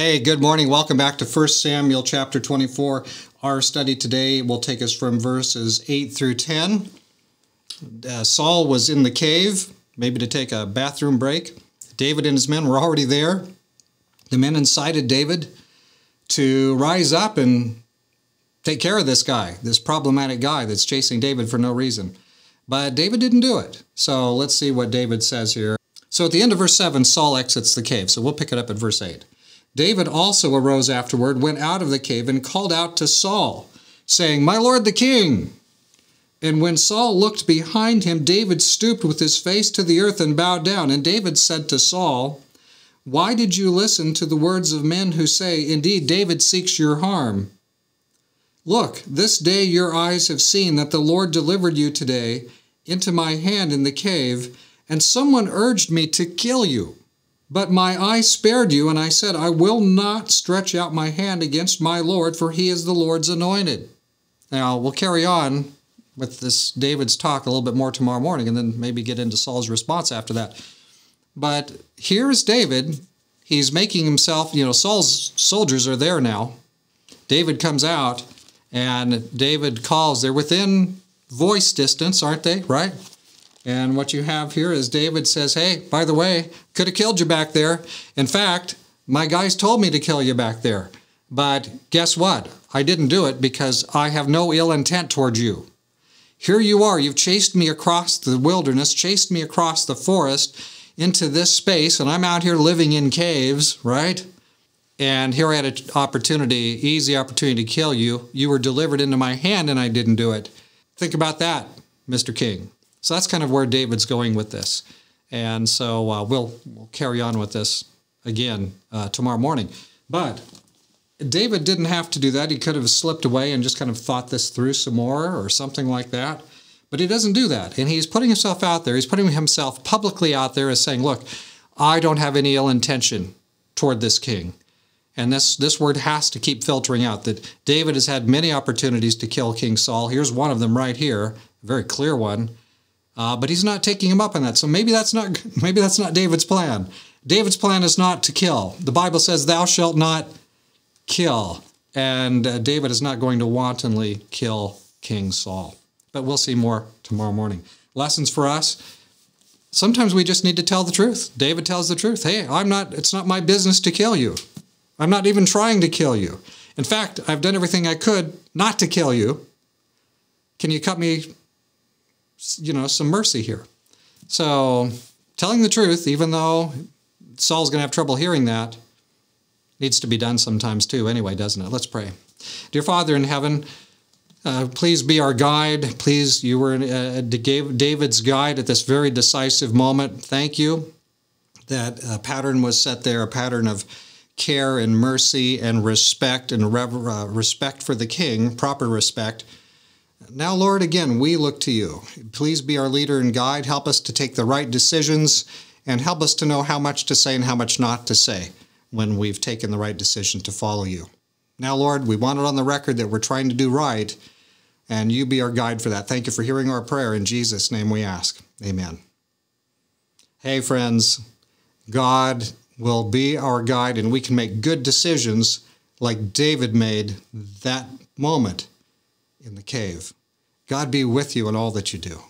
Hey, good morning. Welcome back to 1 Samuel chapter 24. Our study today will take us from verses 8 through 10. Uh, Saul was in the cave, maybe to take a bathroom break. David and his men were already there. The men incited David to rise up and take care of this guy, this problematic guy that's chasing David for no reason. But David didn't do it. So let's see what David says here. So at the end of verse 7, Saul exits the cave. So we'll pick it up at verse 8. David also arose afterward, went out of the cave, and called out to Saul, saying, My lord the king. And when Saul looked behind him, David stooped with his face to the earth and bowed down. And David said to Saul, Why did you listen to the words of men who say, Indeed, David seeks your harm? Look, this day your eyes have seen that the Lord delivered you today into my hand in the cave, and someone urged me to kill you. But my eye spared you, and I said, I will not stretch out my hand against my Lord, for he is the Lord's anointed. Now, we'll carry on with this David's talk a little bit more tomorrow morning, and then maybe get into Saul's response after that. But here's David. He's making himself, you know, Saul's soldiers are there now. David comes out, and David calls. They're within voice distance, aren't they? Right? And what you have here is David says, Hey, by the way, could have killed you back there. In fact, my guys told me to kill you back there. But guess what? I didn't do it because I have no ill intent towards you. Here you are. You've chased me across the wilderness, chased me across the forest into this space, and I'm out here living in caves, right? And here I had an opportunity, easy opportunity to kill you. You were delivered into my hand, and I didn't do it. Think about that, Mr. King. So that's kind of where David's going with this. And so uh, we'll, we'll carry on with this again uh, tomorrow morning. But David didn't have to do that. He could have slipped away and just kind of thought this through some more or something like that. But he doesn't do that. And he's putting himself out there. He's putting himself publicly out there as saying, look, I don't have any ill intention toward this king. And this, this word has to keep filtering out that David has had many opportunities to kill King Saul. Here's one of them right here, a very clear one. Uh, but he's not taking him up on that. So maybe that's not maybe that's not David's plan. David's plan is not to kill. The Bible says, "Thou shalt not kill," and uh, David is not going to wantonly kill King Saul. But we'll see more tomorrow morning. Lessons for us. Sometimes we just need to tell the truth. David tells the truth. Hey, I'm not. It's not my business to kill you. I'm not even trying to kill you. In fact, I've done everything I could not to kill you. Can you cut me you know, some mercy here. So telling the truth, even though Saul's going to have trouble hearing that, needs to be done sometimes too, anyway, doesn't it? Let's pray. Dear Father in heaven, uh, please be our guide. Please, you were uh, David's guide at this very decisive moment. Thank you that a pattern was set there, a pattern of care and mercy and respect and rever- uh, respect for the king, proper respect now, Lord, again, we look to you. Please be our leader and guide. Help us to take the right decisions and help us to know how much to say and how much not to say when we've taken the right decision to follow you. Now, Lord, we want it on the record that we're trying to do right, and you be our guide for that. Thank you for hearing our prayer. In Jesus' name we ask. Amen. Hey, friends, God will be our guide, and we can make good decisions like David made that moment in the cave. God be with you in all that you do.